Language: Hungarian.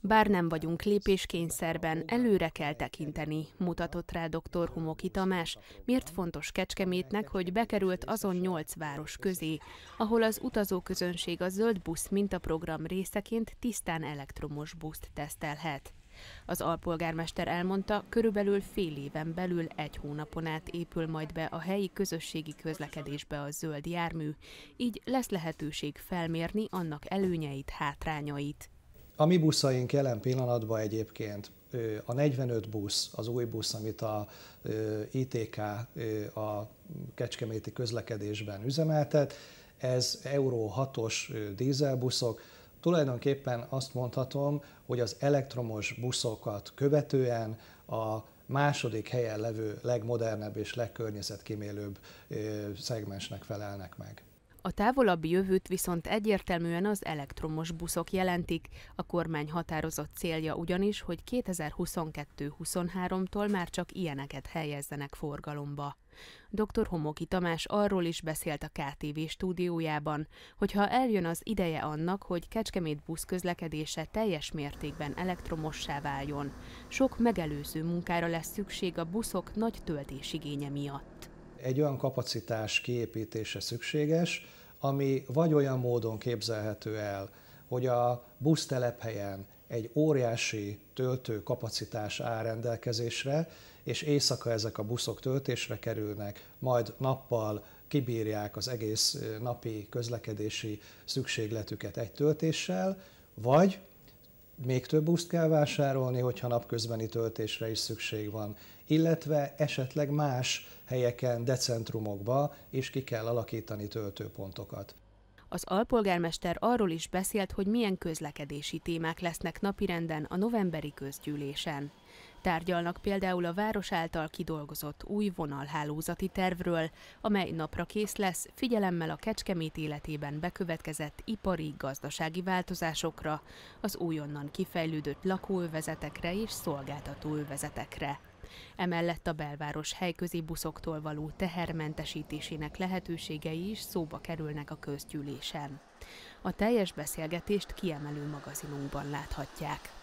Bár nem vagyunk lépéskényszerben, előre kell tekinteni, mutatott rá dr. Humoki Tamás, miért fontos Kecskemétnek, hogy bekerült azon nyolc város közé, ahol az utazóközönség a zöld busz mintaprogram részeként tisztán elektromos buszt tesztelhet. Az alpolgármester elmondta, körülbelül fél éven belül egy hónapon át épül majd be a helyi közösségi közlekedésbe a zöld jármű, így lesz lehetőség felmérni annak előnyeit, hátrányait. A mi buszaink jelen pillanatban egyébként a 45 busz, az új busz, amit a ITK a kecskeméti közlekedésben üzemeltet, ez Euró 6-os dízelbuszok, Tulajdonképpen azt mondhatom, hogy az elektromos buszokat követően a második helyen levő legmodernebb és legkörnyezetkímélőbb szegmensnek felelnek meg. A távolabbi jövőt viszont egyértelműen az elektromos buszok jelentik, a kormány határozott célja ugyanis, hogy 2022-23-tól már csak ilyeneket helyezzenek forgalomba. Dr. Homoki Tamás arról is beszélt a KTV stúdiójában, hogy ha eljön az ideje annak, hogy Kecskemét busz közlekedése teljes mértékben elektromossá váljon, sok megelőző munkára lesz szükség a buszok nagy töltésigénye miatt egy olyan kapacitás kiépítése szükséges, ami vagy olyan módon képzelhető el, hogy a busztelephelyen egy óriási töltő kapacitás áll rendelkezésre, és éjszaka ezek a buszok töltésre kerülnek, majd nappal kibírják az egész napi közlekedési szükségletüket egy töltéssel, vagy még több buszt kell vásárolni, hogyha napközbeni töltésre is szükség van, illetve esetleg más helyeken, decentrumokba is ki kell alakítani töltőpontokat. Az alpolgármester arról is beszélt, hogy milyen közlekedési témák lesznek napirenden a novemberi közgyűlésen. Tárgyalnak például a város által kidolgozott új vonalhálózati tervről, amely napra kész lesz, figyelemmel a Kecskemét életében bekövetkezett ipari, gazdasági változásokra, az újonnan kifejlődött lakóövezetekre és szolgáltatóövezetekre. Emellett a belváros helyközi buszoktól való tehermentesítésének lehetőségei is szóba kerülnek a közgyűlésen. A teljes beszélgetést kiemelő magazinunkban láthatják.